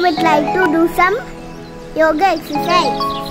would like to do some yoga exercise.